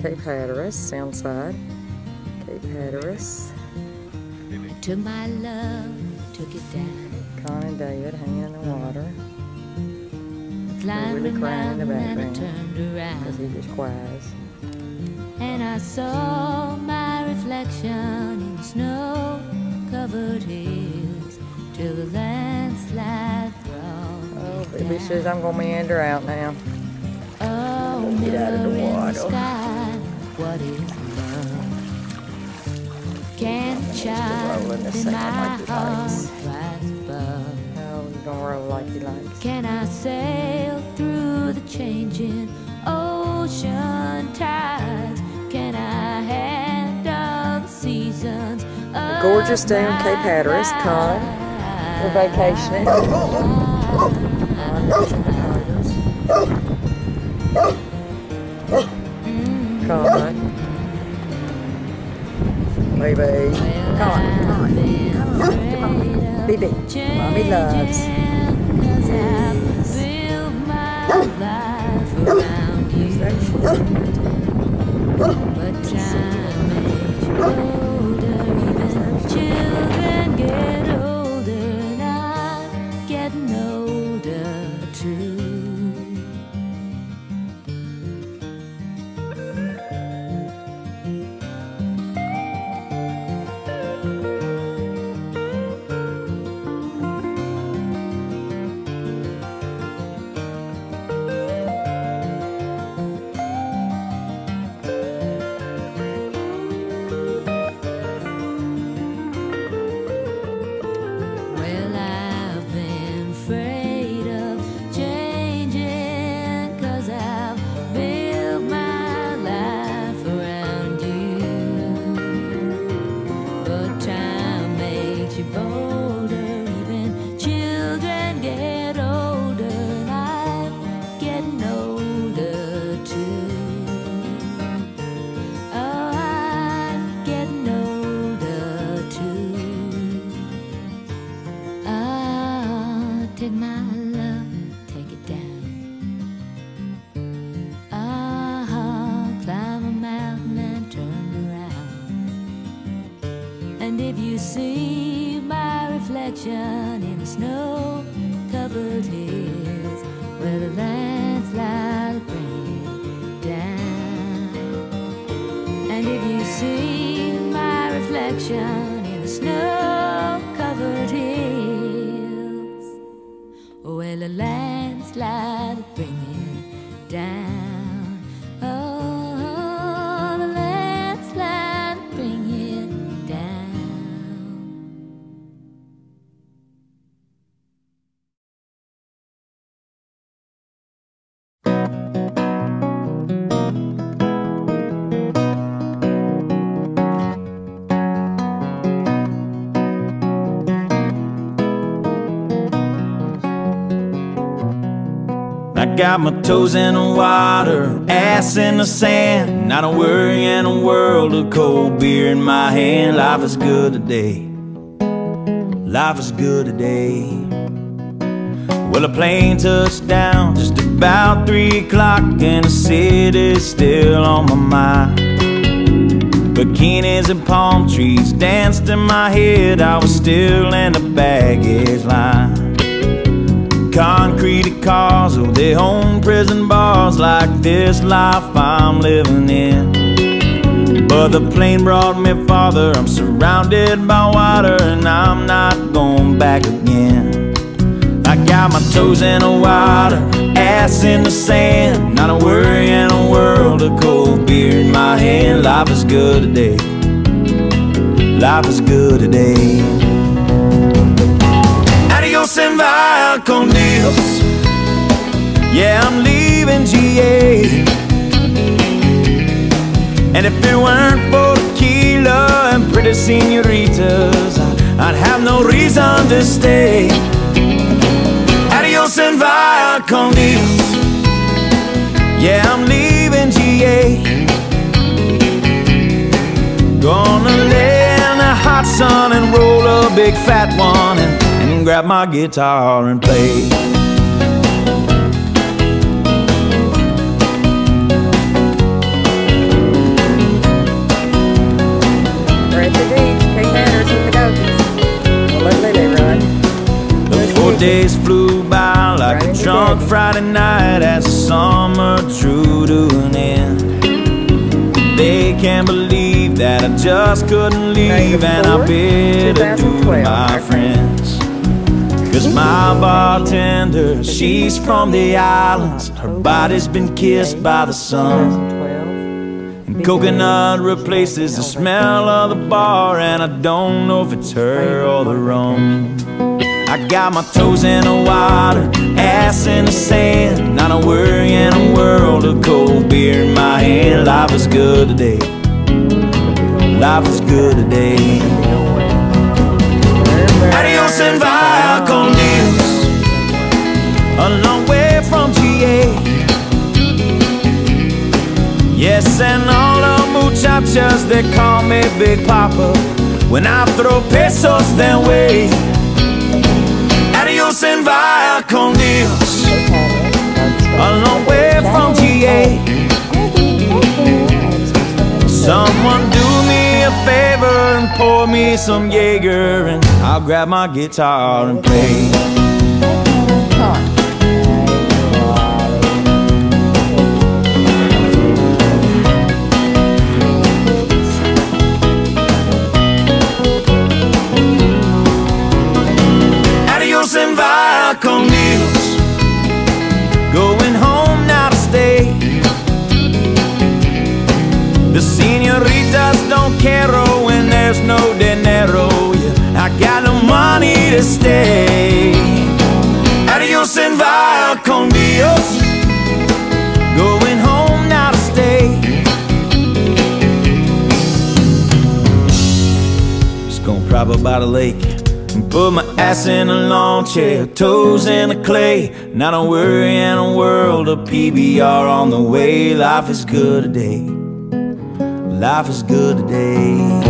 Cape Hatteras, Soundside. Cape Hatteras. Took my love, took it down. Khan and David hanging in the water. Climbed Willie a crying in the mountain and I background. turned Because he just cries. And I saw my reflection in snow-covered hills till the landslide brought Oh, baby down. says I'm going to meander out now. Oh, Get out of the water. What is love? Can a just a roll in child this in my heart rise above? Oh, he's going to roll like. Can I sail through the changing ocean tides? Can I handle the seasons? A gorgeous day on Cape Hatteras, Khan. We're vacationing. Khan. Baby. Come on, come on. Come on, come on. Baby. Mommy loves. But time see my reflection in the snow-covered hills, where the landslide bring it down. And if you see my reflection in the snow-covered hills, well, a landslide bring it down. I got my toes in the water, ass in the sand. I don't a worry in a world of cold beer in my hand. Life is good today. Life is good today. Well, a plane touched down just about three o'clock, and the city's still on my mind. Bikinis and palm trees danced in my head. I was still in the baggage line. Concrete cars, oh, their own prison bars like this life I'm living in. But the plane brought me farther. I'm surrounded by water, and I'm not going back again. I got my toes in the water, ass in the sand. Not a worry in a world of cold beer in my hand. Life is good today. Life is good today. Via con Dios. Yeah, I'm leaving GA. And if it weren't for tequila and pretty senoritas, I'd have no reason to stay. Adios and via con Dios. Yeah, I'm leaving GA. Gonna lay in the hot sun and roll a big fat one grab my guitar and play. The Days flew by like a drunk Friday night as summer drew to an end. They can't believe that I just couldn't leave, and I bid adieu to my friend. Cause my bartender, she's from the islands. Her body's been kissed by the sun. And coconut replaces the smell of the bar, and I don't know if it's her or the rum. I got my toes in the water, ass in the sand. Not a worry in a world of cold beer in my hand. Life is good today. Life is good today. Adios and con Dios. A long way from GA. Yes, and all the muchachas they call me Big Papa. When I throw pesos their way. Adios and via con Dios. A long way from GA. Favor and pour me some Jaeger, and I'll grab my guitar and play. Going home now to stay. The senoritas don't care oh, when there's no dinero. Yeah, I got no money to stay. Adios and via con Dios. Going home now to stay. Just gonna prop up by the lake and put my ass in a lawn chair, toes in the clay. Not a worry in a world of PBR on the way. Life is good today life is good today.